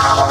Wow.